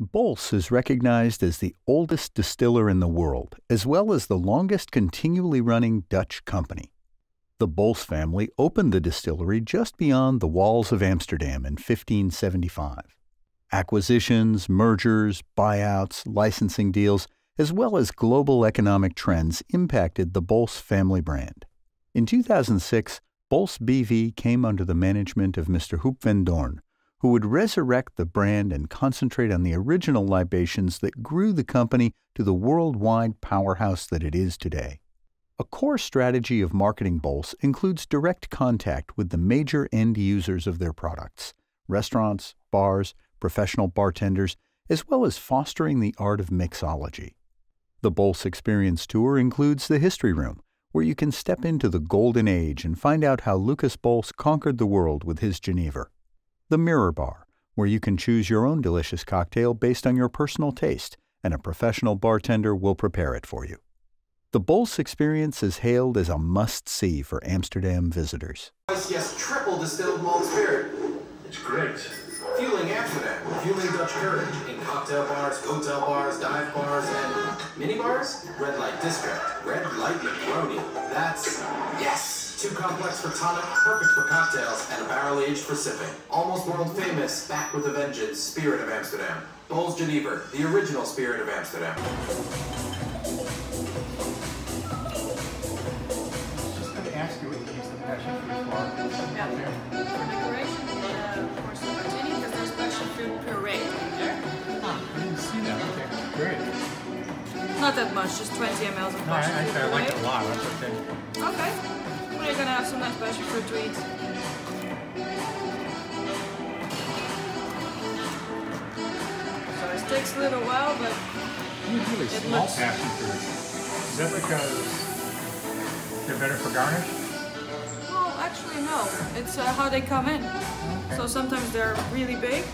Bols is recognized as the oldest distiller in the world, as well as the longest continually running Dutch company. The Bols family opened the distillery just beyond the walls of Amsterdam in 1575. Acquisitions, mergers, buyouts, licensing deals, as well as global economic trends impacted the Bols family brand. In 2006, Bols BV came under the management of Mr. Huub van Doorn, who would resurrect the brand and concentrate on the original libations that grew the company to the worldwide powerhouse that it is today. A core strategy of marketing Bols includes direct contact with the major end users of their products restaurants, bars, professional bartenders, as well as fostering the art of mixology. The Bols Experience Tour includes the History Room, where you can step into the golden age and find out how Lucas Bols conquered the world with his Genever the Mirror Bar, where you can choose your own delicious cocktail based on your personal taste, and a professional bartender will prepare it for you. The Bols experience is hailed as a must see for Amsterdam visitors. Yes, triple distilled malt spirit. It's great. Fueling Amsterdam, fueling Dutch courage in cocktail bars, hotel bars, dive bars, and mini bars. Red light district, red light Negroni. That's yes. Too complex for tonic, perfect for cocktails, and a barrel aged for sipping. Almost world famous, back with a vengeance, Spirit of Amsterdam. Bols Genever, the original Spirit of Amsterdam. Just going to ask you what you use the passion fruit for. Yeah. For decoration, uh, of course, the martini, because there's passion fruit puree in there. I didn't see that. Okay, great. Not that much, just 20 ml of No, I, passion actually, I fruit like it a lot. That's okay. Okay. Gonna have some fruit to eat. So it takes a little while, but You really It small looks- passion fruit. Is that because they're better for garnish? well, actually no. It's uh, how they come in. So sometimes they're really big,